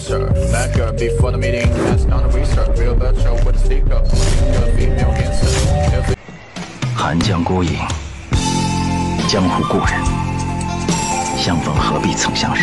sir. 寒江孤影，江湖故人，相逢何必曾相识。